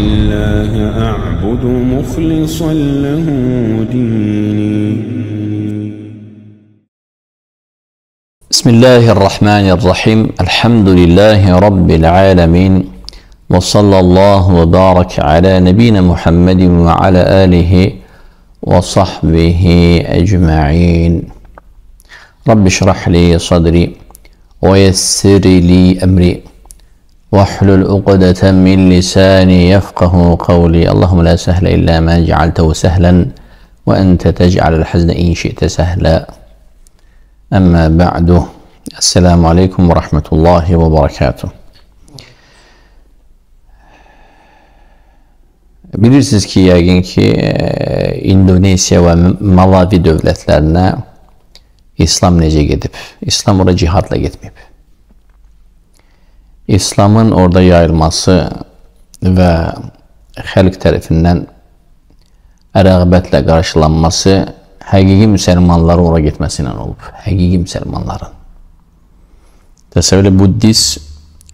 الله أعبد مخلصا له ديني. بسم الله الرحمن الرحيم. الحمد لله رب العالمين. وصلى الله وبارك على نبينا محمد وعلى آله وصحبه أجمعين. رب اشرح لي صدري ويسر لي أمري. واحلل عقدة من لساني يفقه قولي اللهم لا سهل إلا ما جعلته سهلا وأنت تجعل الحزن إن شئت سهلا أما بعد السلام عليكم ورحمة الله وبركاته Bilirsiniz ki yəqin ki e, İndonesiya və Malavi dövlətlərinə İslam necə gedib? İslam ora cihadla getməyib. İslamın orada yayılması və xalq tərəfindən rəğbətlə qarşılanması həqiqi müsəlmanların ora getməsi ilə olub. Həqiqi müsəlmanların. Təsəvvür buddist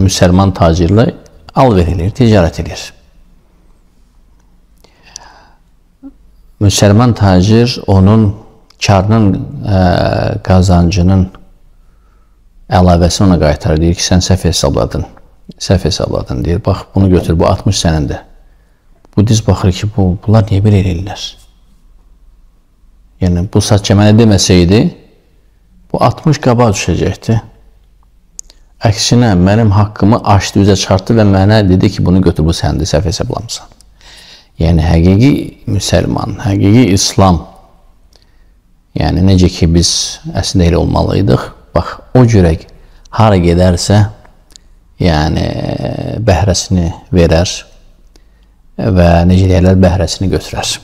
müsəlman tacirlə alver edir, ticarət edir. Müsəlman tacir onun karının, ə, qazancının əlavəsini ona qaytarır. Deyir ki, sən səhv hesabladın. Səhv hesabladın. Deyir, bax, bunu götür, bu 60 sənində. Budist baxır ki, bu, bunlar niyə belə eləyirlər? Yəni, bu satçı mənə deməsəydi, bu 60 qabağa düşəcəkdi. Əksinə, mənim haqqımı açdı, üzə çıxartdı və mənə dedi ki, bunu götür, bu səndir, səhv hesablamısan. Yəni, həqiqi müsəlman, həqiqi İslam, yəni necə ki, biz əslində elə olmalıydıq, bax, o cürək hara gedərsə, yəni bəhrəsini verər və necə deyərlər, bəhrəsini götürər.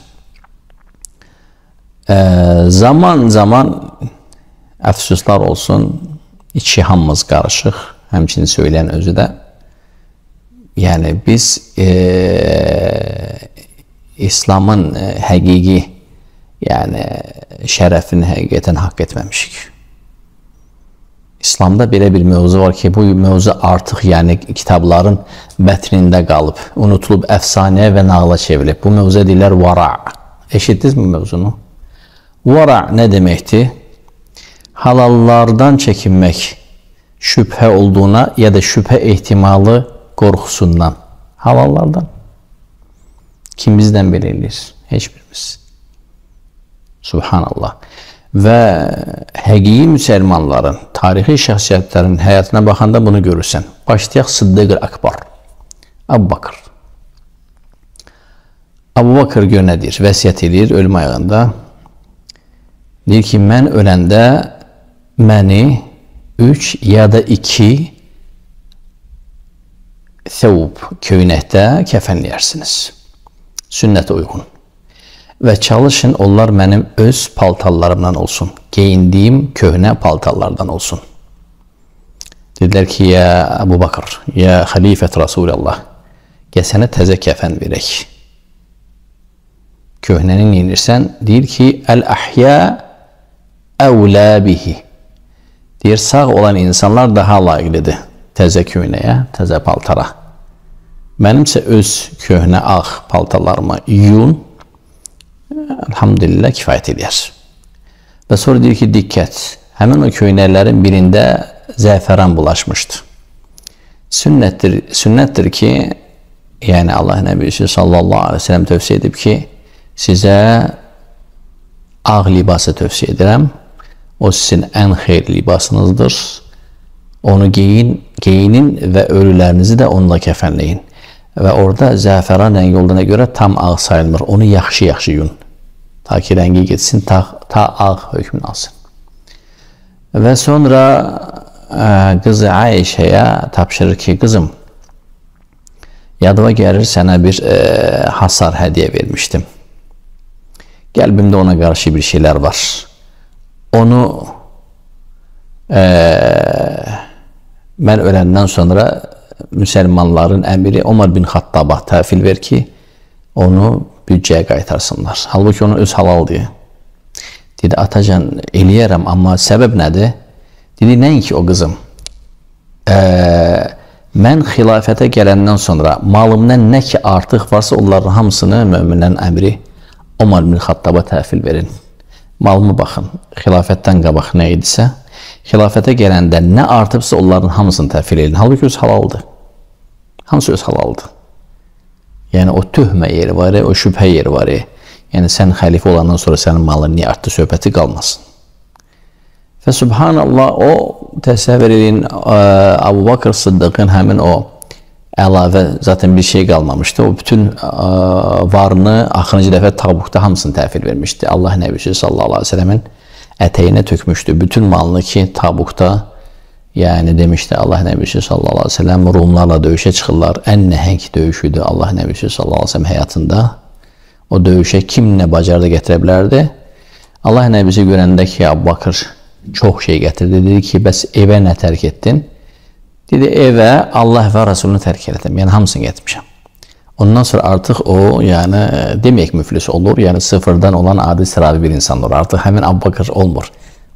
Ə, zaman zaman əfsuslar olsun, iki hamımız qarışıq, həmçinin söyləyən özü də. Yəni biz e, İslamın e, həqiqi yəni şərəfini həqiqətən haqq etməmişik. İslamda belə bir mövzu var ki, bu mövzu artıq yəni kitabların bətnində qalıb, unutulub, əfsanəyə və nağla çevrilib. Bu mövzu deyirlər vara. Eşitdiniz mi mövzunu? Vara nə deməkdir? Halallardan çəkinmək şübhə olduğuna ya da şübhə ehtimalı qorxusundan. Halallardan. Kim bizdən belə eləyir? Heç birimiz. Subhanallah. Və həqiqi müsəlmanların, tarixi şəxsiyyətlərin həyatına baxanda bunu görürsən. Başlayaq Sıddıq Akbar. Abu Bakır. Abu Bakır gör nə deyir? Vəsiyyət edir ölüm ayağında. Deyir ki, mən öləndə məni üç ya da iki thəvb köynəkdə kəfənləyirsiniz. Sünnətə uyğun. Və çalışın onlar mənim öz paltarlarımdan olsun. Geyindiyim köhnə paltarlardan olsun. Dedilər ki, ya Abu Bakır, ya xəlifət Rasulallah, gəl sənə təzə kəfən verək. Köhnəni neyinirsən? Deyir ki, əl-əhyə əvlə bihi. Deyir, sağ olan insanlar daha layiqlidir təzə köynəyə, təzə paltara. Mənimsə öz köhnə ağ paltarlarımı yuyun, elhamdülillah kifayət edər. Və sonra deyir ki, diqqət, həmin o köynəklərin birində zəfəran bulaşmışdı. Sünnətdir, sünnətdir ki, yəni Allah Nəbisi sallallahu aleyhi ve sellem tövsiyə edib ki, sizə ağ libası tövsiyə edirəm. O sizin ən xeyirli libasınızdır. Onu geyin, geyinin və ölülərinizi də onunla kəfənləyin. Və orada zəfəran rəngi olduğuna görə tam ağ sayılmır. Onu yaxşı-yaxşı yun. Ta ki rəngi getsin, ta, ta ağ hökmünü alsın. Və sonra ə, qızı Ayşəyə tapşırır ki, qızım, yadıma gəlir sənə bir ə, hasar hədiyə vermişdim. Qəlbimdə ona qarşı bir şeylər var. Onu ə, mən öləndən sonra müsəlmanların əmiri Omar bin Xattaba təhvil ver ki, onu büdcəyə qaytarsınlar. Halbuki onu öz halaldır. Dedi, atacan eləyərəm, amma səbəb nədir? Dedi, nəinki o qızım? Ə, Mən xilafətə gələndən sonra malımdan nə ki artıq varsa onların hamısını möminlərin əmri Omar bin Xattaba təhvil verin. Malımı baxın, xilafətdən qabaq nə idisə, xilafətə gələndə nə artıbsa onların hamısını təhvil edin. Halbuki öz halaldır. Hamısı öz halaldır. Yəni o töhmə yeri var, o şübhə yeri var. Yəni sən xəlifə olandan sonra sənin malın niyə artdı söhbəti qalmasın. Və subhanallah o təsəvvür edin Abu Bakr Sıddıqın həmin o əlavə zaten bir şey qalmamışdı. O bütün ə, varını axırıncı dəfə tabutda hamısını təhvil vermişdi. Allah Nəbisi sallallahu əleyhi və səlləmin ətəyinə tökmüşdü. Bütün malını ki tabutda yəni demişdi Allah Nəbisi sallallahu əleyhi və səlləm Rumlarla döyüşə çıxırlar. Ən nəhəng döyüş idi Allah Nəbisi sallallahu əleyhi və səlləm həyatında. O döyüşə kim nə bacardı gətirə bilərdi? Allah Nəbisi görəndə ki, Abu Bakr çox şey gətirdi. Dedi ki, bəs evə nə tərk etdin? Dedi, evə Allah və Rasulunu tərk elədim. Yəni, hamısını getmişəm. Ondan sonra artıq o, yəni, demək müflis olur. Yəni, sıfırdan olan adi sıravi bir insan olur. Artıq həmin Abu Bakır olmur.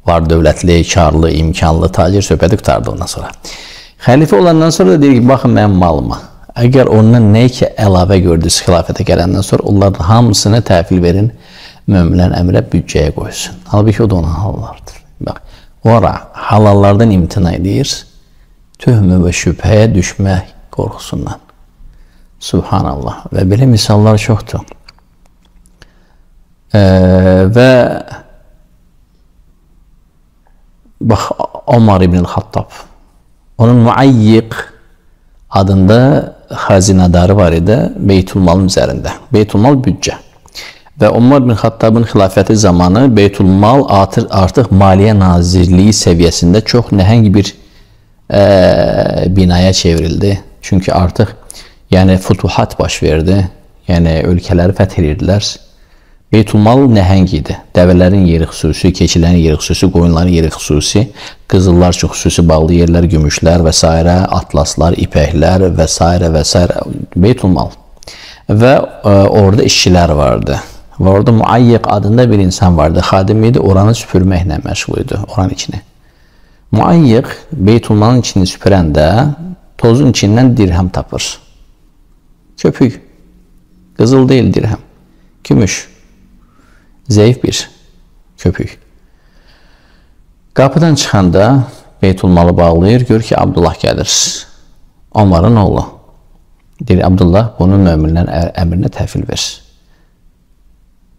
Var dövlətli, karlı, imkanlı, tacir söhbəti qutardı ondan sonra. Xəlifə olandan sonra da deyir ki, baxın mənim malıma. Əgər ondan nə ki əlavə gördünüz xilafətə gələndən sonra onların hamısını təhvil verin, möminlərin əmrə büdcəyə qoysun. Halbuki o da onun hallardır. Bax, ora halallardan imtina edir, töhmə və şübhəyə düşmək qorxusundan. Subhanallah. Və belə misallar çoxdur. Ee, və bax, Omar ibn Xattab onun Muayyiq adında xəzinədarı var idi Beytulmalın üzərində. Beytulmal büdcə. Və Umar bin Xattabın xilafəti zamanı Beytulmal artıq, artıq Maliyyə Nazirliyi səviyyəsində çox nəhəng bir e, binaya çevrildi. Çünki artıq yəni futuhat baş verdi. Yəni ölkələri fəth edirdilər. Beytulmal nəhəng idi. Dəvələrin yeri xüsusi, keçilərin yeri xüsusi, qoyunların yeri xüsusi, qızıllar üçün xüsusi bağlı yerlər, gümüşlər və s. atlaslar, ipəklər və s. və s. Beytulmal. Və e, orada işçilər vardı. Və orada Muayyiq adında bir insan vardı. Xadim idi, oranı süpürməklə məşğul idi, oranın içini. Muayyiq Beytulmanın içini süpürəndə tozun içindən dirhəm tapır. Köpük. Qızıl deyil dirhəm. Gümüş. Zəif bir köpük. Qapıdan çıxanda Beytulmalı bağlayır, gör ki, Abdullah gəlir. Omarın oğlu. Deyir, Abdullah bunu möminlərin əmrinə təhvil verir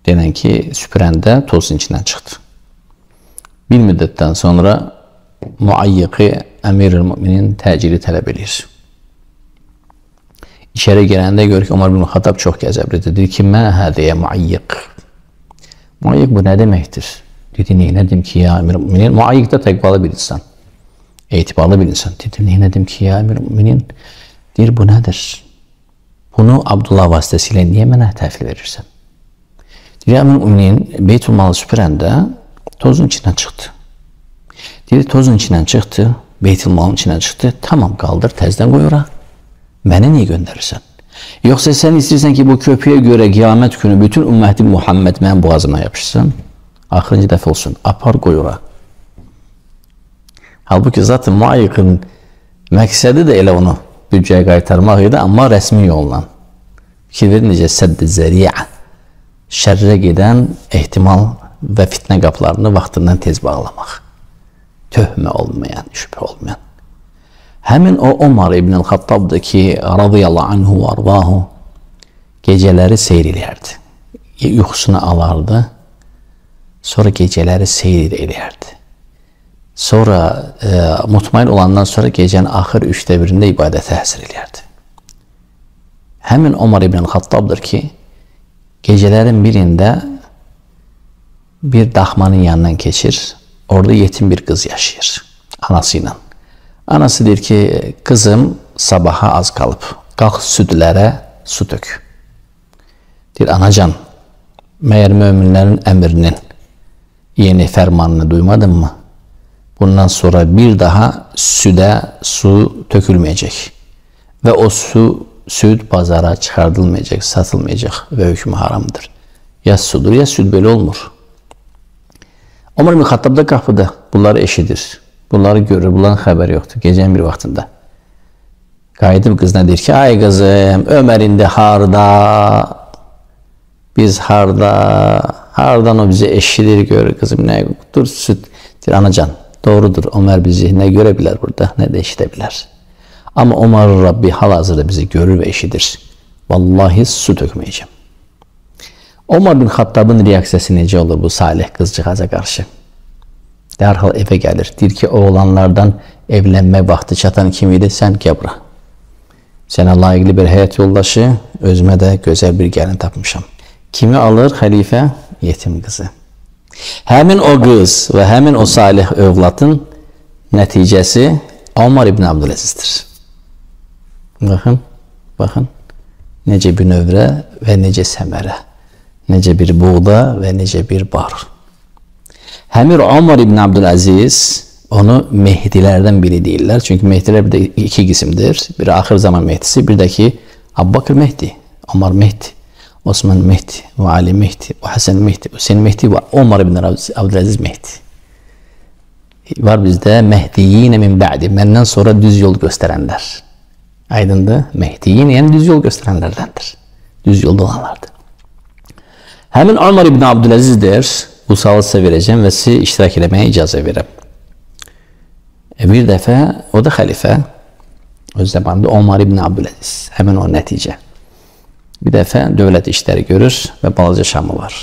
denən ki, süpürəndə tozun içindən çıxdı. Bir müddətdən sonra muayyiqi əmir-i müminin təcili tələb edir. İçəri gələndə görür ki, Umar bin Xatab çox qəzəblidir. Deyir ki, mə hədəyə muayyiq. Muayyiq bu nə deməkdir? Dedi, neynədim ki, ya əmir müminin? Muayyiq da təqvalı bir insan. Etibarlı bir insan. Dedim, neynədim ki, ya əmir müminin? Deyir, bu nədir? Bunu Abdullah vasitəsilə niyə mənə təhvil verirsən? Riyamın Ümniyin Beytulmalı süpürəndə tozun içindən çıxdı. Deyir, tozun içindən çıxdı, Beytulmalın içindən çıxdı. Tamam, qaldır, təzdən qoy ora. Məni niyə göndərirsən? Yoxsa sən istəyirsən ki, bu köpüyə görə qiyamət günü bütün ümməti Muhammed mənim boğazıma yapışsın? Axırıncı dəfə olsun, apar qoy ora. Halbuki zaten muayyiqın məqsədi də elə onu büdcəyə qaytarmaq idi, amma rəsmi yolla. Fikir verin necə sədd-i zəriyə şərrə gedən ehtimal və fitnə qapılarını vaxtından tez bağlamaq. Töhmə olmayan, şübhə olmayan. Həmin o Omar ibn el-Xattabdır ki, radiyallahu anhu və arvahu gecələri seyr eləyərdi. Yuxusunu alardı, sonra gecələri seyr eləyərdi. Sonra e, mutmain olandan sonra gecənin axır üçdə birində ibadətə həsr eləyərdi. Həmin Omar ibn el-Xattabdır ki, Gecələrin birində bir daxmanın yanından keçir. Orada yetim bir qız yaşayır anası ilə. Anası deyir ki, qızım sabaha az qalıb. Qalx südlərə su dök. Deyir, anacan, məyər möminlərin əmrinin yeni fərmanını duymadın mı? Bundan sonra bir daha südə su tökülməyəcək. Və o su süd bazara çıxardılmayacaq, satılmayacaq və hökmü haramdır. Ya sudur, ya süd belə olmur. Ömər ibn Xattab da qapıda bunları eşidir. Bunları görür, bunların xəbəri yoxdur gecənin bir vaxtında. Qayıdıb qızına deyir ki, ay qızım, Ömər indi harda? Biz harda? Hardan o bizi eşidir, görür qızım, nə dur süt. Deyir, anacan, doğrudur, Ömər bizi nə görə bilər burada, nə də eşidə bilər. Amma Ömər Rabbi hal-hazırda bizi görür və eşidir. Vallahi su tökməyəcəm. Ömər bin Xattabın reaksiyası necə olur bu salih qızcığaza qarşı? Dərhal evə gəlir. Deyir ki, oğlanlardan evlənmə vaxtı çatan kim idi? Sən qəbra. Sənə layiqli bir həyat yoldaşı, özümə də gözəl bir gəlin tapmışam. Kimi alır xəlifə? Yetim qızı. Həmin o qız və həmin o salih övladın nəticəsi Ömər ibn Abdülazizdir. Baxın, baxın. Necə bir növrə və necə səmərə. Necə bir buğda və necə bir bar. Həmir Ömər ibn Abdülaziz onu Mehdilərdən biri deyirlər. Çünki Mehdilər bir də iki qisimdir. Biri axır zaman Mehdisi, bir də ki Abbaqır Mehdi, Ömər Mehdi, Osman Mehdi, və Ali Mehdi, və Həsən Mehdi, Hüseyin Mehdi və Ömər ibn Abdülaziz Mehdi. Var bizdə Mehdiyinə min bə'di, məndən sonra düz yol göstərənlər. Aydındır? Mehdiyin, yəni düz yol göstərənlərdəndir. Düz yolda olanlardır. Həmin Ömər ibn Abdülazizdir. Bu sualı sizə verəcəm və sizi iştirak eləməyə icazə verirəm. E, bir dəfə o da xəlifə öz zamanında Ömər ibn Abdülaziz. Həmin o nəticə. Bir dəfə dövlət işləri görür və balaca şamı var.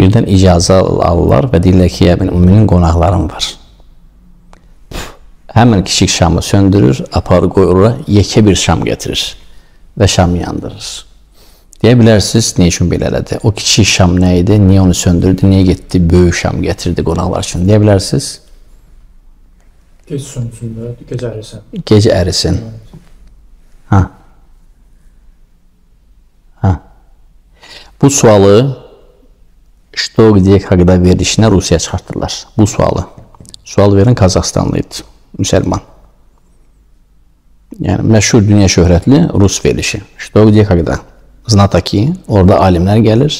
Birdən icazə alırlar və deyirlər ki, yəni, mənim qonaqlarım var. Həmin kiçik şamı söndürür, apar qoyur, yekə bir şam gətirir və şamı yandırır. Deyə bilərsiniz, nə üçün belə elədi? O kiçik şam nə idi? Niyə onu söndürdü? Niyə getdi? Böyük şam gətirdi qonaqlar üçün. Deyə bilərsiniz? Gec sönsün də, gecə ərisən. Gecə ərisin. Ha. Ha. Bu sualı Что, где, когда verilişinə Rusiya çıxartdılar. Bu sualı. Sual verən Qazaxstanlı idi. Müsəlman. Yəni məşhur dünya şöhrətli Rus verilişi. Что, где, когда. Znataki, orada alimlər gəlir,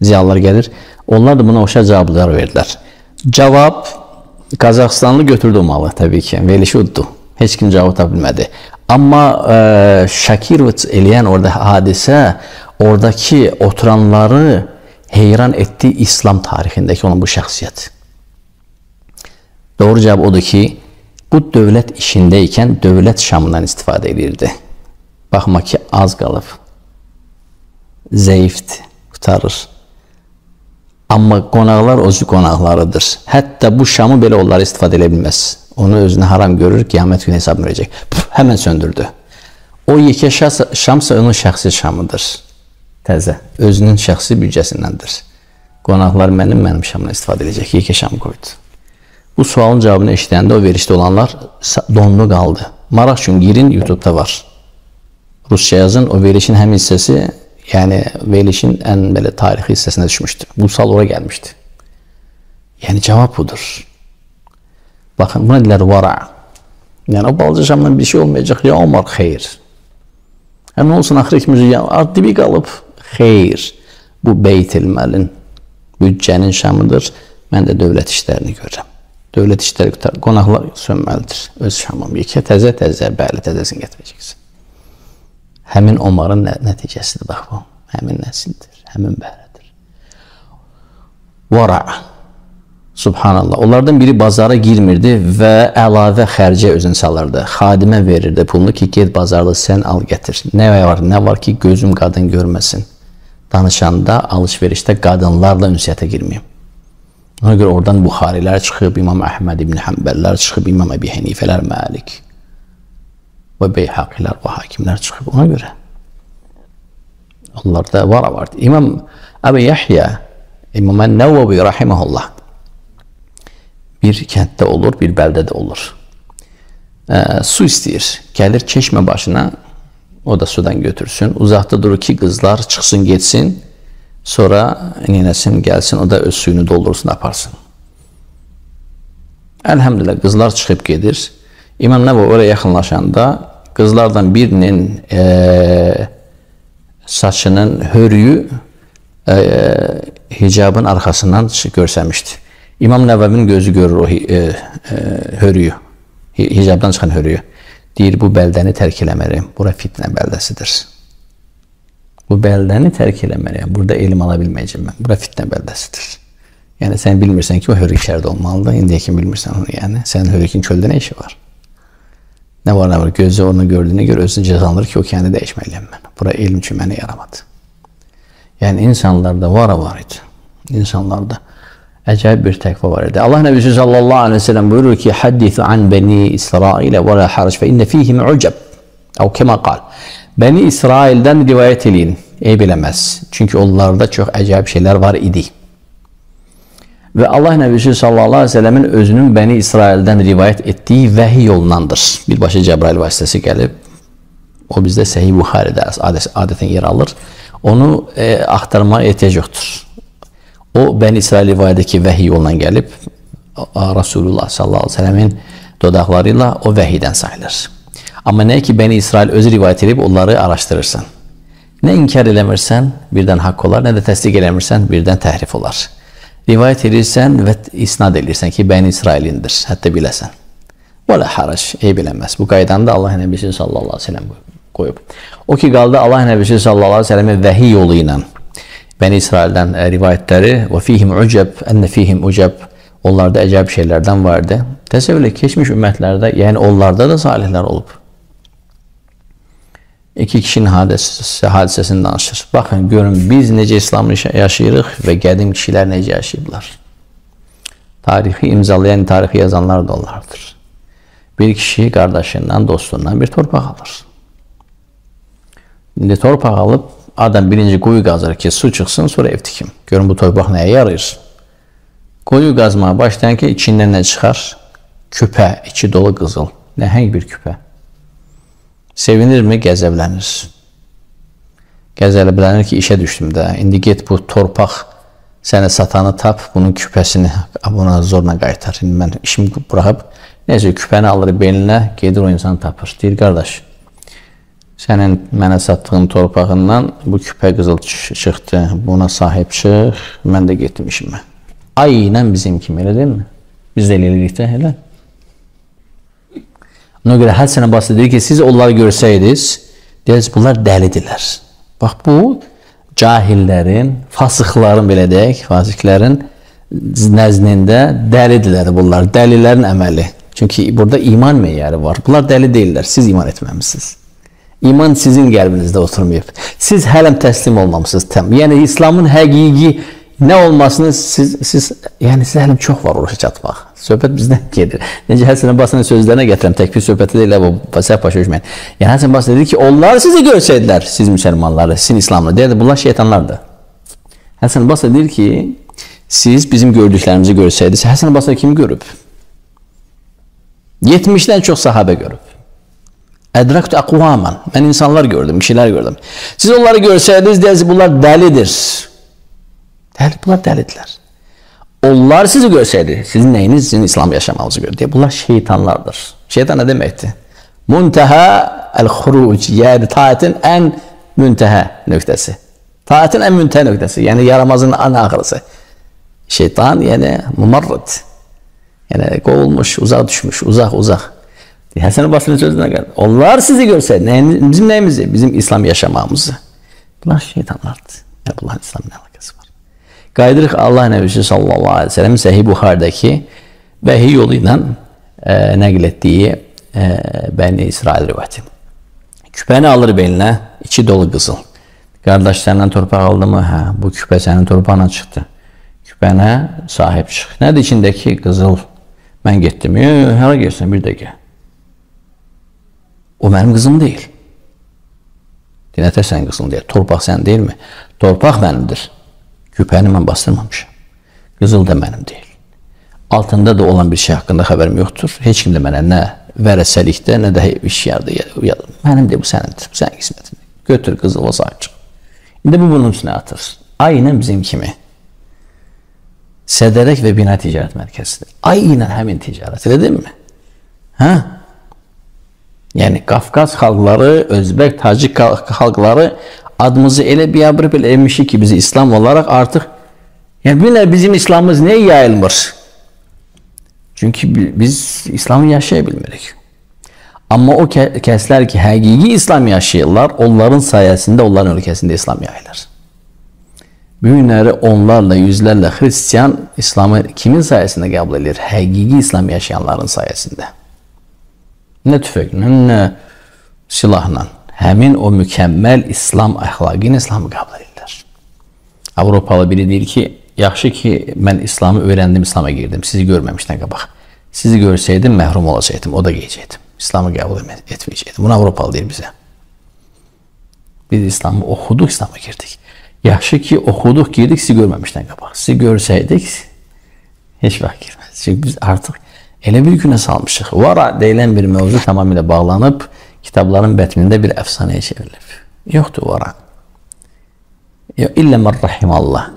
ziyalılar gəlir. Onlar da buna oxşar cavablar verdilər. Cavab Qazaxstanlı götürdü o malı təbii ki. Verilişi uddu. Heç kim cavab tapa bilmədi. Amma e, Şakirov eləyən orada hadisə oradakı oturanları heyran etdi İslam tarixindəki onun bu şəxsiyyət. Doğru cavab odur ki, bu dövlət işindəykən dövlət şamından istifadə edirdi. Baxma ki, az qalıb. Zəifdir, qutarır. Amma qonaqlar özü qonaqlarıdır. Hətta bu şamı belə onları istifadə edə bilməz. Onu özünə haram görür, qiyamət günü hesab verəcək. Puf, həmən söndürdü. O yekə şamsa onun şəxsi şamıdır. Təzə, özünün şəxsi büdcəsindəndir. Qonaqlar mənim, mənim şamdan istifadə edəcək, yekə şam qoydu. Bu sualın cavabını eşidəndə o verişdə olanlar donlu qaldı. Maraq üçün girin, YouTube-da var. Rusça yazın, o verilişin həm hissəsi, yəni verilişin ən belə tarixi hissəsinə düşmüşdü. Bu sual ora gəlmişdi. Yəni cavab budur. Baxın, buna deyilər vara. Yəni o balaca şamdan bir şey olmayacaq, ya Omar xeyr. Həm olsun axırı kimi ya dibi qalıb, xeyr. Bu beytil məlin, büdcənin şamıdır. Mən də dövlət işlərini görürəm. Dövlət işləri qonaqlar sönməlidir. Öz şamım yekə təzə təzə, bəli təzəsini gətirəcəksən. Həmin Omarın nə, nəticəsidir bax bu. Həmin nəsildir, həmin bəhlədir. Vara. Subhanallah. Onlardan biri bazara girmirdi və əlavə xərcə özünü salırdı. Xadimə verirdi pulunu ki, get bazarda sən al gətir. Nə var, nə var ki, gözüm qadın görməsin. Danışanda, alış-verişdə qadınlarla ünsiyyətə girməyim. Ona görə oradan Buxarilər çıxıb, İmam Əhməd ibn Həmbəllər çıxıb, İmam Əbi Hənifələr, Məlik və Beyhaqilər və hakimlər çıxıb. Ona görə onlarda vara vardı. İmam Əbi Yahya, İmam Ən-Nəvvəvi rahimehullah bir kənddə olur, bir bəldədə olur. E, su istəyir. Gəlir çeşmə başına, o da sudan götürsün. Uzaqda durur ki, qızlar çıxsın, getsin. Sonra ninəsin gəlsin, o da öz suyunu doldursun, aparsın. Əlhəmdülillah, qızlar çıxıb gedir. İmam Nəvə oraya yaxınlaşanda qızlardan birinin e, saçının hörüyü e, hicabın arxasından görsəmişdi. İmam Nəvəvinin gözü görür o e, e, hörüyü, hicabdan çıxan hörüyü. Deyir, bu bəldəni tərk eləməliyim. Bura fitnə bəldəsidir. Bu bəldəni tərk eləməliyim. Burada elm ala bilməyəcəm mən. Bura fitnə bəldəsidir. Yəni sən bilmirsən ki, o hörük şəhərdə olmalıdır. İndiyə kimi bilmirsən onu. Yəni sənin hörükin çöldə nə işi var? Nə var nə var? Gözü onu gördüyünə görə özünü cəzalanır ki, o kəndi dəyişməliyəm mən. Bura üçün məni yaramadı. Yəni insanlarda var var idi. İnsanlarda acayip bir tekva var idi. Allah Nebisi sallallahu aleyhi ve sellem buyurur ki Haddisu an beni İsrail'e ve la harac fe inne fihim ucab. Ev kema kal. Beni İsrail'den rivayet edin. Ey bilemez. Çünkü onlarda çok acayip şeyler var idi. Ve Allah Nebisi sallallahu aleyhi ve sellemin özünün Beni İsrail'den rivayet ettiği vahiy yolundandır. Bir başa Cebrail vasitesi gelip o bizde Sahih Buhari'de adeten yer alır. Onu e, aktarmaya ihtiyaç yoktur. O Ben İsrail rivayətdəki vəhiy yolla gəlib Rasulullah sallallahu aleyhi ve sellemin dodaqlarıyla o vəhiydən sayılır. Amma nə ki Bəni İsrail özü rivayət edib onları araşdırırsan. Nə inkar eləmirsən, birdən haqq olar, nə də təsdiq eləmirsən, birdən təhrif olar. Rivayət edirsən və isnad edirsən ki, Bəni İsrailindir, hətta biləsən. Və la harac, eyb eləməz. Bu qaydanı da Allah Nəbisi sallallahu aleyhi ve sellem qoyub. O ki qaldı Allah Nəbisi sallallahu aleyhi ve sellemin vəhiy yolu ilə Bəni İsraildən e, rivayətləri və fihim ucab, enne fihim ucab onlarda əcəb şeylərdən vardı. Təsəvvür keçmiş ümmətlərdə, yəni onlarda da salihlər olub. İki kişinin hadisəsi, hadisəsini danışır. Baxın, görün, biz necə İslamı yaşayırıq və qədim kişilər necə yaşayıblar. Tarixi imzalayan, tarixi yazanlar da onlardır. Bir kişi qardaşından, dostundan bir torpaq alır. İndi torpaq alıb Adam birinci kuyu kazır ki su çıksın sonra ev tikim. Görün bu torpaq nəyə yarayır? Kuyu qazmaya başlayan ki içindən nə çıxar? Küpə, içi dolu qızıl. Nəhəng bir küpə. Sevinirmi? Qəzəblənir. Qəzəblənir ki işə düşdüm də. İndi get bu torpaq sənə satanı tap, bunun küpəsini buna zorla qaytar. İndi mən işimi buraxıb necə küpəni alır belinə, gedir o insan tapır. Deyir qardaş, Sənin mənə satdığın torpağından bu küpə qızıl çıxdı, buna sahib çıx, mən də getdim işimə. Aynən bizim kimi, elə deyilmi? Biz də elə eləyirik də, elə. Ona görə Həsən Abbas deyir ki, siz onları görsəydiniz, deyəcək, bunlar dəlidirlər. Bax, bu cahillərin, fasıqların belə deyək, fasiklərin nəzdində dəlidirlər bunlar, dəlilərin əməli. Çünki burada iman meyarı var. Bunlar dəli deyirlər, siz iman etməmişsiniz. İman sizin qəlbinizdə oturmayıb. Siz hələm təslim olmamısınız tam. Yəni İslamın həqiqi nə olmasını siz siz yəni sizə hələm çox var oraya çatmaq. Söhbət bizdən gedir. Necə Həsən Abbasın sözlərinə gətirəm, təkbir söhbəti deyil bu səhv başa düşməyin. Yəni Həsən Abbas dedi ki, onlar sizi görsəydilər, siz müsəlmanları, sizin İslamlı. Deyir, bunlar şeytanlardır. Həsən Abbas deyir ki, siz bizim gördüklərimizi görsəydiniz, Həsən Abbas kimi görüb? 70-dən çox sahabə görüb. Edraktu akvaman. Ben insanlar gördüm, kişiler gördüm. Siz onları görseydiniz deriz bunlar delidir. Deli, bunlar delidiler. Onlar sizi görseydi, sizin neyiniz, sizin İslam yaşamanızı gördü diye. Bunlar şeytanlardır. Şeytan ne demekti? Munteha el-huruc. Yani taatin en münteha nöktesi. Taatin en münteha nöktesi. Yani yaramazın en ahırısı. Şeytan yani mumarrat. Yani kovulmuş, uzak düşmüş, uzak uzak. Hasan Basri'nin sözüne geldi. Onlar sizi görse ne, bizim neyimizi? Bizim İslam yaşamamızı. Bunlar şeytanlardı. Ya bunların İslam'la alakası var? Qaydırıq Allah Nebisi sallallahu aleyhi ve sellem Səhih Buxardakı vəhiy yolu ilə e, nəql etdiyi e, Bəni İsrail rivayəti. Küpəni alır belinə, içi dolu qızıl. Qardaş səndən torpaq aldı mı? Hə, bu küpə sənin torpağına çıxdı. Küpənə sahib çıx. Nədir içindəki qızıl? Mən getdim. Hara gelsin bir dəqiqə. O benim kızım değil. Dinete sen kızın değil. Torpak sen değil mi? Torpak benimdir. Küpəni mən bastırmamışam. Qızıl da mənim deyil. Altında da olan bir şey haqqında xəbərim yoxdur. Heç kim də mənə nə vərəsəlikdə, nə də iş yardı. Mənim də bu sənindir, bu sənin qismətin. Götür qızıla sahib çıx. İndi bu bunun üstünə atır. Aynən bizim kimi. Sədərək və bina ticarət mərkəzidir. Aynən həmin ticarət, elə deyilmi? Hə? Yəni Qafqaz xalqları, Özbək, Tacik xalqları adımızı elə biabır belə etmişik ki, bizi İslam olaraq artıq yəni bilirlər bizim İslamımız niyə yayılmır? Çünki biz İslamı yaşaya bilmirik. Amma o kə- kəslər ki, həqiqi İslam yaşayırlar, onların sayəsində onların ölkəsində İslam yayılır. Bu günləri onlarla, yüzlərlə xristian İslamı kimin sayəsində qəbul edir? Həqiqi İslam yaşayanların sayəsində. Nə tüfəqlə, nə silahla. Həmin o mükəmməl İslam əxlaqı ilə İslamı qəbul edirlər. Avropalı biri deyir ki, yaxşı ki, mən İslamı öyrəndim, İslama girdim. Sizi görməmişdən qabaq. Sizi görsəydim, məhrum olacaqdım, o da qeyəcəkdim. İslamı qəbul etmə- etməyəcəkdim. Bunu Avropalı deyir bizə. Biz İslamı oxuduq, İslam'a girdik. Yaxşı ki, oxuduq, girdik, sizi görməmişdən qabaq. Sizi görsəydik, heç vaxt girməz. Çünki biz artıq elə bir günə salmışıq. Vara deyilən bir mövzu tamamilə bağlanıb, kitabların bətnində bir əfsanəyə çevrilib. Yoxdur vara. İllə mən rahimallah.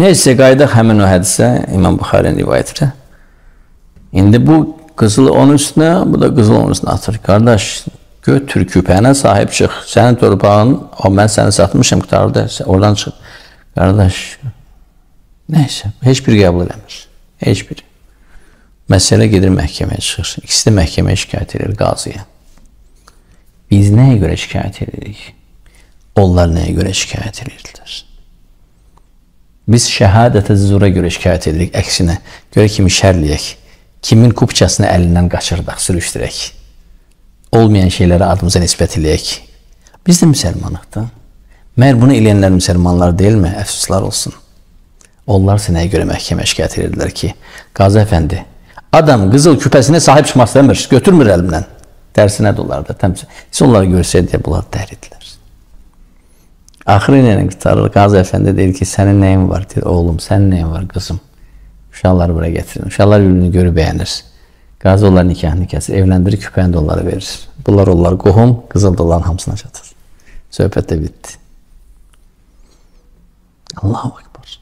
Neysə qayıdaq həmin o hədisə İmam Buxarinin rivayətinə. İndi bu qızılı onun üstünə, bu da qızılı onun üstünə atır. Qardaş, götür küpənə sahib çıx. Sənin torpağın, o mən səni satmışam qutardı. Sən oradan çıx. Qardaş, neysə, heç bir qəbul eləmir. Heç bir. Məsələ gedir məhkəməyə çıxır. İkisi də məhkəməyə şikayət edir qaziyə. Biz nəyə görə şikayət edirik? Onlar nəyə görə şikayət edirdilər? Biz şəhadətə zura görə şikayət edirik. Əksinə, görə kimi şərliyək. Kimin kupçasını əlindən qaçırdaq, sürüşdürək. Olmayan şeylərə adımıza nisbət eləyək. Biz də müsəlmanıq da. Məyər bunu eləyənlər müsəlmanlar deyilmi? Əfsuslar olsun. Onlar sənəyə görə məhkəmə şikayət edirlər ki, Qazi əfəndi, adam qızıl küpəsinə sahib çıxmaq istəmir, götürmür əlimdən. Dərsi nədir onlarda? Təmsil. Siz onları görsəydi, bunlar dəridilər. Axırı ilə qutarır. Qazi əfəndi deyir ki, sənin nəyin var? Deyir, oğlum, sənin nəyin var, qızım? Uşaqları bura gətirin. Uşaqlar bir-birini görüb bəyənir. Qazi onlar nikahını kəsir, evləndirir, küpəni də onlara verir. Bunlar onlar qohum, qızıl da onların hamısına çatır. Söhbət də bitdi. Allahu Akbar.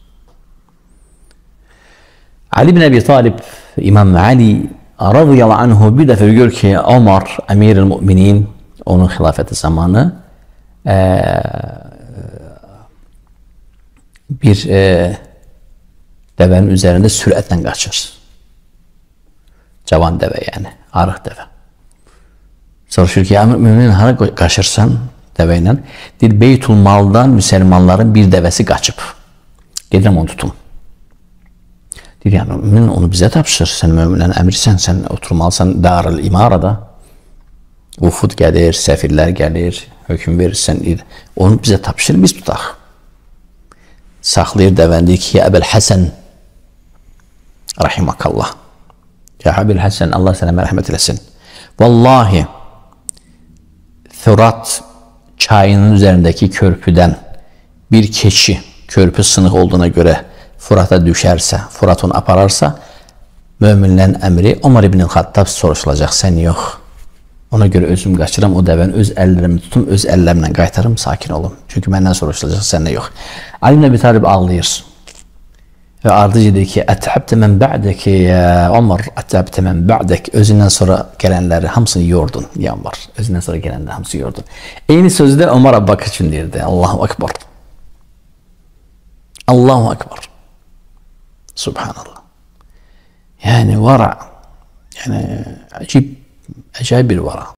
Ali bin Əbi Talib, İmam Ali radiyallahu anhu bir dəfə gör ki, Omar, əmir-i müminin, onun xilafəti zamanı ə, bir e, dəvənin üzərində sürətlə qaçır. Cavan dəvə yəni, arıq dəvə. Soruşur ki, ya müminin hara qaçırsan dəvə ilə? Deyir, Beytul Maldan müsəlmanların bir dəvəsi qaçıb. Gedirəm onu tutum. Deyir, yəni mümin onu bizə tapşır. Sən möminlərin əmirsən, sən oturmalısan Darül İmarada. Ufud gəlir, səfirlər gəlir, hökm verirsən. Onu bizə tapşır, biz tutaq saxlayır dəvəni deyir ki, ya Əbəl Həsən rahimakallah. Ya Əbəl Həsən, Allah sənə mərhəmət eləsin. Vallahi Fırat çayının üzərindəki körpüdən bir keçi, körpü sınıq olduğuna görə Fırata düşərsə, Fırat onu apararsa, möminlərin əmri Omar ibn Xattab soruşulacaq, sən yox. Ona görə özüm qaçıram, o dəvəni öz əllərimi tutum, öz əllərimlə qaytarım, sakin olum. Çünki məndən soruşulacaq, səndə yox. Ali ibn Əbi Talib ağlayır. Və ardıcı deyir ki, ətəbtə mən bə'dəki, Omar, ətəbtə mən bə'dək, özündən sonra gələnləri hamısını yordun, ya Omar. Özündən sonra gələnləri hamısını yordun. Eyni sözü də Omar Abbaq üçün deyirdi. Allahu Akbar. Allahu Akbar. Subhanallah. Yəni, vara. Yəni, əcib, əcayib bir vara.